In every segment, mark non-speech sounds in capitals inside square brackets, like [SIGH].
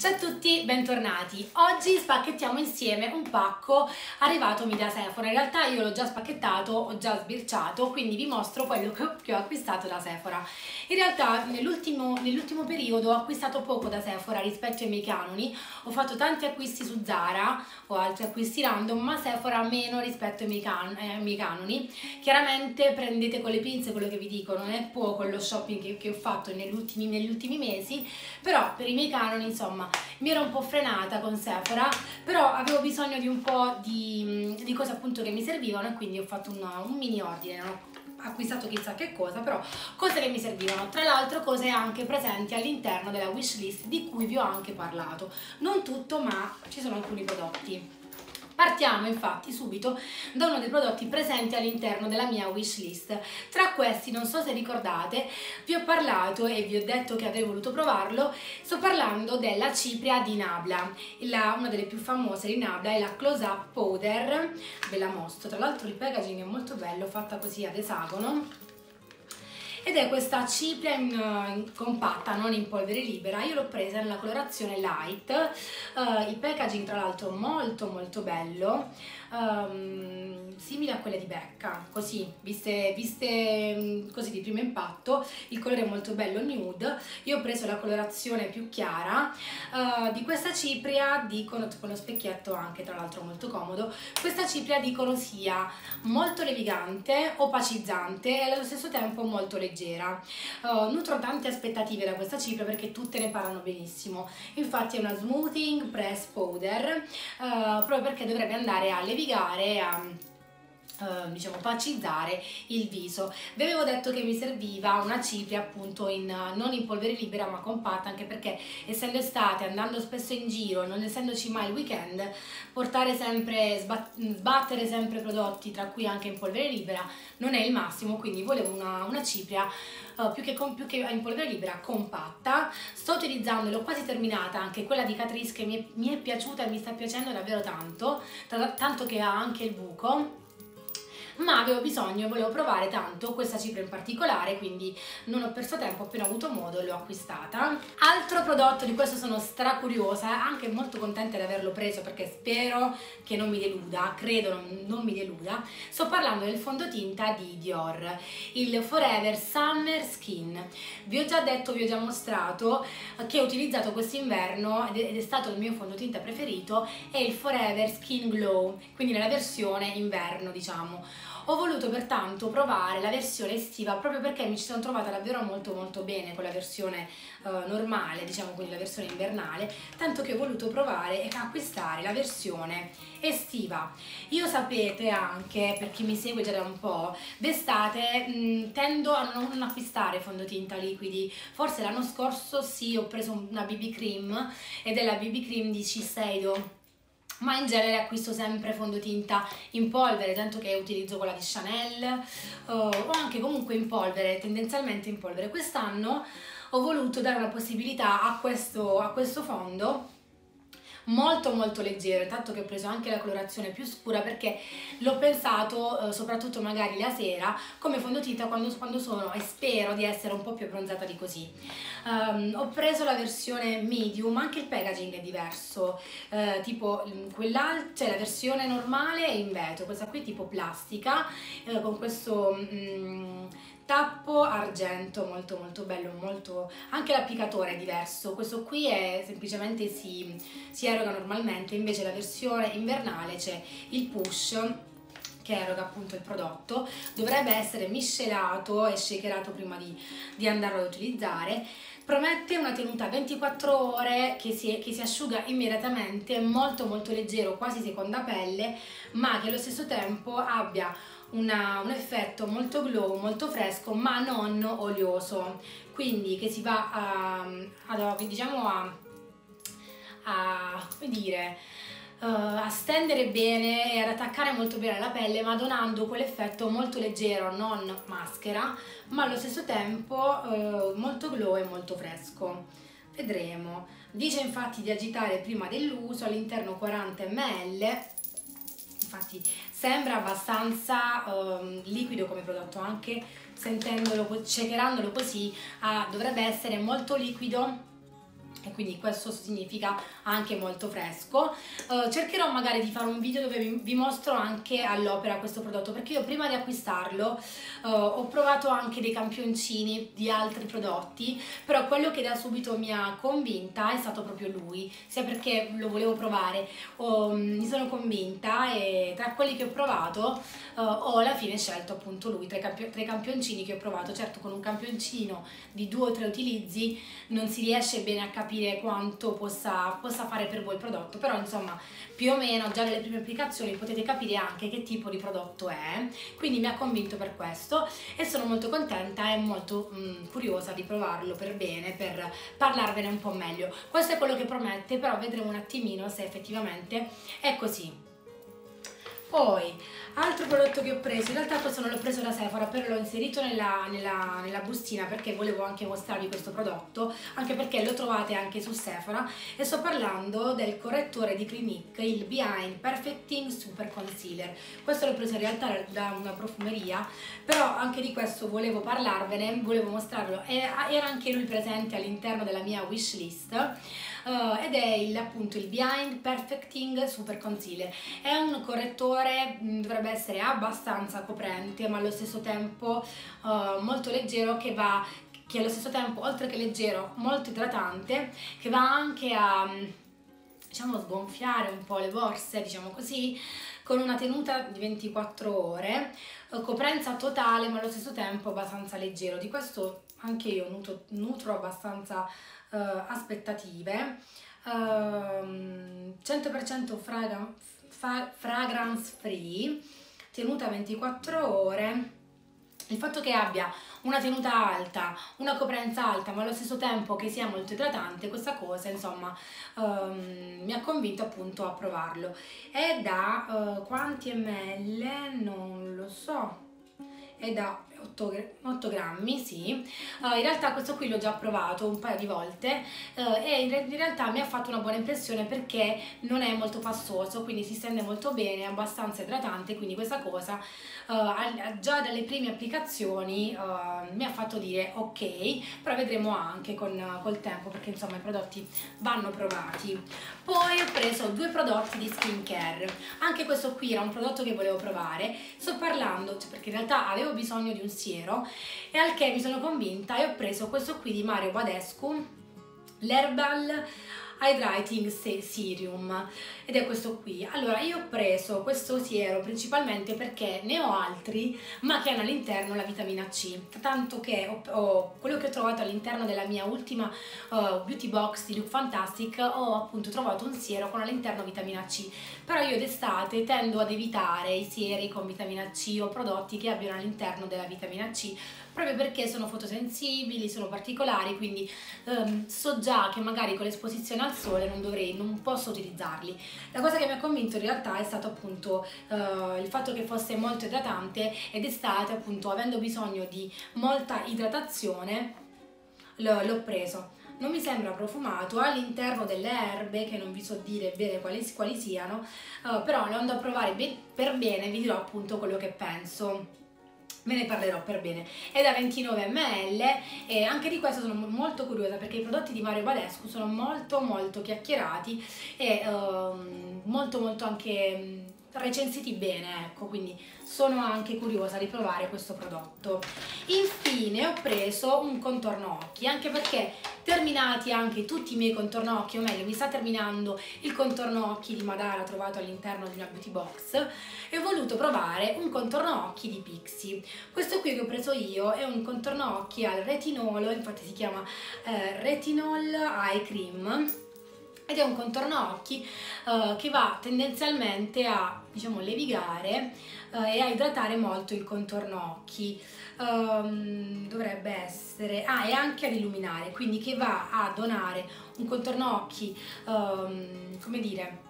Ciao a tutti, bentornati. Oggi spacchettiamo insieme un pacco arrivatomi da Sephora. In realtà io l'ho già spacchettato, ho già sbirciato, quindi vi mostro quello che ho acquistato da Sephora. In realtà nell'ultimo nell periodo ho acquistato poco da Sephora rispetto ai miei canoni. Ho fatto tanti acquisti su Zara o altri acquisti random, ma Sephora meno rispetto ai miei, can eh, miei canoni. Chiaramente prendete con le pinze quello che vi dico, non è poco lo shopping che, che ho fatto negli ultimi, negli ultimi mesi, però per i miei canoni insomma mi ero un po' frenata con Sephora, però avevo bisogno di un po' di, di cose appunto che mi servivano e quindi ho fatto una, un mini ordine, non acquistato chissà che cosa, però cose che mi servivano, tra l'altro cose anche presenti all'interno della wishlist di cui vi ho anche parlato, non tutto ma ci sono alcuni prodotti. Partiamo infatti subito da uno dei prodotti presenti all'interno della mia wishlist. Tra questi, non so se ricordate, vi ho parlato e vi ho detto che avrei voluto provarlo, sto parlando della cipria di Nabla, la, una delle più famose di Nabla è la Close Up Powder, ve la mostro, tra l'altro il packaging è molto bello, fatta così ad esagono ed è questa cipria in, in compatta, non in polvere libera. Io l'ho presa nella colorazione light, uh, il packaging tra l'altro molto molto bello, um, simile a quelle di Becca, così, viste, viste mm, così di primo impatto, il colore è molto bello nude, io ho preso la colorazione più chiara, uh, di questa cipria dicono, con lo specchietto anche tra l'altro molto comodo, questa cipria dicono sia molto levigante, opacizzante e allo stesso tempo molto leggera. Uh, nutro tante aspettative da questa cipria perché tutte ne parlano benissimo, infatti è una smoothing press powder, uh, proprio perché dovrebbe andare a levigare, a Uh, diciamo opacizzare il viso. Vi avevo detto che mi serviva una cipria appunto in, non in polvere libera ma compatta anche perché essendo estate andando spesso in giro non essendoci mai il weekend portare sempre sbat sbattere sempre prodotti tra cui anche in polvere libera non è il massimo quindi volevo una, una cipria uh, più, che con, più che in polvere libera compatta. Sto utilizzando l'ho quasi terminata anche quella di Catrice che mi è, mi è piaciuta e mi sta piacendo davvero tanto tanto che ha anche il buco ma avevo bisogno e volevo provare tanto questa cipria in particolare quindi non ho perso tempo appena avuto modo l'ho acquistata. Altro prodotto di questo sono stracuriosa anche molto contenta di averlo preso perché spero che non mi deluda credo non, non mi deluda. Sto parlando del fondotinta di Dior il Forever Summer Skin. Vi ho già detto, vi ho già mostrato che ho utilizzato quest'inverno ed è stato il mio fondotinta preferito è il Forever Skin Glow quindi nella versione inverno diciamo ho voluto pertanto provare la versione estiva proprio perché mi ci sono trovata davvero molto molto bene con la versione uh, normale, diciamo quindi la versione invernale, tanto che ho voluto provare e acquistare la versione estiva. Io sapete anche, per chi mi segue già da un po', d'estate mm, tendo a non acquistare fondotinta liquidi, forse l'anno scorso sì ho preso una BB cream ed è la BB cream di Shiseido ma in genere acquisto sempre fondotinta in polvere, tanto che utilizzo quella di Chanel uh, o anche comunque in polvere, tendenzialmente in polvere. Quest'anno ho voluto dare una possibilità a questo, a questo fondo molto molto leggero, tanto che ho preso anche la colorazione più scura perché l'ho pensato eh, soprattutto magari la sera come fondotinta quando, quando, sono e spero di essere un po' più abbronzata di così. Um, ho preso la versione medium, anche il packaging è diverso, uh, tipo mm, quell'altra, cioè la versione normale è in vetro, questa qui è tipo plastica, uh, con questo... Um, tappo argento molto molto bello molto anche l'applicatore è diverso. Questo qui è semplicemente si, si eroga normalmente invece la versione invernale c'è il push che eroga appunto il prodotto. Dovrebbe essere miscelato e shakerato prima di, di andarlo ad utilizzare. Promette una tenuta 24 ore che si, che si asciuga immediatamente molto molto leggero quasi seconda pelle ma che allo stesso tempo abbia una, un effetto molto glow, molto fresco ma non olioso. Quindi che si va a, a diciamo a, a come dire uh, a stendere bene e ad attaccare molto bene la pelle ma donando quell'effetto molto leggero, non maschera ma allo stesso tempo uh, molto glow e molto fresco. Vedremo. Dice infatti di agitare prima dell'uso all'interno 40 ml infatti sembra abbastanza um, liquido come prodotto anche sentendolo, cecherandolo così ah, dovrebbe essere molto liquido e quindi questo significa anche molto fresco. Uh, cercherò magari di fare un video dove vi, mostro anche all'opera questo prodotto perché io prima di acquistarlo uh, ho provato anche dei campioncini di altri prodotti, però quello che da subito mi ha convinta è stato proprio lui, sia perché lo volevo provare, o, um, mi sono convinta e tra quelli che ho provato uh, ho alla fine scelto appunto lui, tra i, tra i campioncini che ho provato, certo con un campioncino di due o tre utilizzi non si riesce bene a capire capire quanto possa, possa fare per voi il prodotto, però insomma più o meno già nelle prime applicazioni potete capire anche che tipo di prodotto è, quindi mi ha convinto per questo e sono molto contenta e molto mm, curiosa di provarlo per bene, per parlarvene un po' meglio. Questo è quello che promette, però vedremo un attimino se effettivamente è così. Poi, altro prodotto che ho preso, in realtà questo non l'ho preso da Sephora, però l'ho inserito nella, nella, nella, bustina perché volevo anche mostrarvi questo prodotto, anche perché lo trovate anche su Sephora e sto parlando del correttore di Clinique, il Behind Perfecting Super Concealer. Questo l'ho preso in realtà da una profumeria, però anche di questo volevo parlarvene, volevo mostrarlo, era anche lui presente all'interno della mia wishlist uh, ed è il, appunto il Behind Perfecting Super Concealer. È un correttore, mh, mm, dovrebbe essere abbastanza coprente ma allo stesso tempo uh, molto leggero che va che allo stesso tempo, oltre che leggero, molto idratante, che va anche a mm, diciamo sgonfiare un po' le borse, diciamo così, con una tenuta di 24 ore, eh, coprenza totale ma allo stesso tempo abbastanza leggero. Di questo anche io nutro, nutro abbastanza uh, aspettative. Uh, 100% fragra fragrance free, tenuta 24 ore. Il fatto che abbia una tenuta alta, una coprenza alta, ma allo stesso tempo che sia molto idratante, questa cosa insomma um, mi ha convinto appunto a provarlo. È da uh, quanti ml? Non lo so, è da 8, 8 grammi, sì. Uh, in realtà questo qui l'ho già provato un paio di volte uh, e in, in, realtà mi ha fatto una buona impressione perché non è molto passoso, quindi si stende molto bene, è abbastanza idratante, quindi questa cosa uh, già dalle prime applicazioni mi ha fatto dire ok, però vedremo anche con, col tempo perché insomma i prodotti vanno provati. Poi ho preso due prodotti di skincare, anche questo qui era un prodotto che volevo provare, sto parlando, cioè perché in realtà avevo bisogno di un pensiero e al che mi sono convinta e ho preso questo qui di Mario Badescu, l'Herbal Hydrating Serum ed è questo qui. Allora io ho preso questo siero principalmente perché ne ho altri ma che hanno all'interno la vitamina C, tanto che ho, ho, quello che ho trovato all'interno della mia ultima uh, beauty box di Look Fantastic ho appunto trovato un siero con all'interno vitamina C, però io d'estate tendo ad evitare i sieri con vitamina C o prodotti che abbiano all'interno della vitamina C proprio perché sono fotosensibili, sono particolari, quindi um, so già che magari con l'esposizione al sole non dovrei, non posso utilizzarli. La cosa che mi ha convinto in realtà è stato appunto uh, il fatto che fosse molto idratante ed estate appunto avendo bisogno di molta idratazione l'ho preso non mi sembra profumato, all'interno delle erbe che non vi so dire bene quali, quali siano, uh, però lo andrò a provare ben, per bene vi dirò appunto quello che penso ve ne parlerò per bene. È da 29 ml e anche di questo sono molto curiosa perché i prodotti di Mario Badescu sono molto molto chiacchierati e um, molto molto anche recensiti bene, ecco, quindi sono anche curiosa di provare questo prodotto. Infine ho preso un contorno occhi, anche perché terminati anche tutti i miei contorno occhi, o meglio mi sta terminando il contorno occhi di Madara trovato all'interno di una beauty box e ho voluto provare un contorno occhi di Pixi. Questo qui che ho preso io è un contorno occhi al retinolo, infatti si chiama eh, Retinol Eye Cream ed è un contorno occhi uh, che va tendenzialmente a diciamo levigare uh, e a idratare molto il contorno occhi. Um, dovrebbe essere ah e anche ad illuminare quindi che va a donare un contorno occhi um, come dire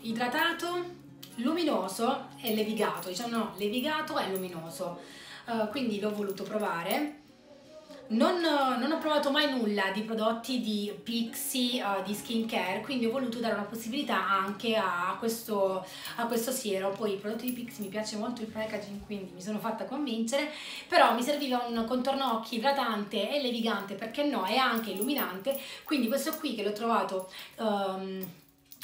idratato luminoso e levigato. Diciamo no levigato e luminoso. Uh, quindi l'ho voluto provare non, non, ho provato mai nulla di prodotti di Pixie, uh, di skincare, quindi ho voluto dare una possibilità anche a questo, a questo siero. Poi i prodotti di Pixie mi piace molto il packaging, quindi mi sono fatta convincere, però mi serviva un contorno occhi idratante e levigante, perché no, e anche illuminante, quindi questo qui che l'ho trovato... Um,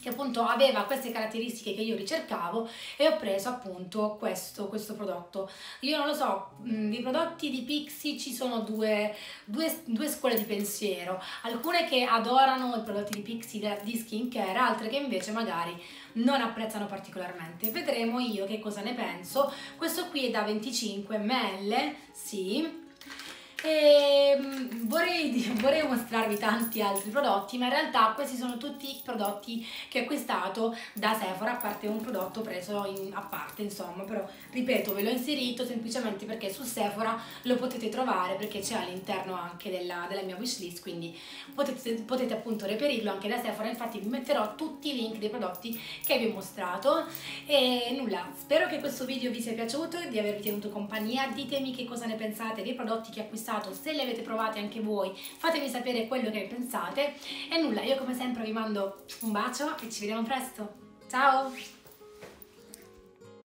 che appunto aveva queste caratteristiche che io ricercavo e ho preso appunto questo, questo prodotto. Io non lo so, mh, i prodotti di Pixi ci sono due, due, due, scuole di pensiero, alcune che adorano i prodotti di Pixi di skincare, altre che invece magari non apprezzano particolarmente. Vedremo io che cosa ne penso. Questo qui è da 25 ml, sì, e mm, vorrei, [LAUGHS] vorrei, mostrarvi tanti altri prodotti ma in realtà questi sono tutti i prodotti che ho acquistato da Sephora a parte un prodotto preso in, a parte insomma però ripeto ve l'ho inserito semplicemente perché su Sephora lo potete trovare perché c'è all'interno anche della, della, mia wishlist quindi potete, potete appunto reperirlo anche da Sephora. Infatti vi metterò tutti i link dei prodotti che vi ho mostrato. E nulla spero che questo video vi sia piaciuto di avervi tenuto compagnia. Ditemi che cosa ne pensate dei prodotti che acquistate acquistato, se li avete provati anche voi, fatemi sapere quello che pensate. E nulla, io come sempre vi mando un bacio e ci vediamo presto. Ciao!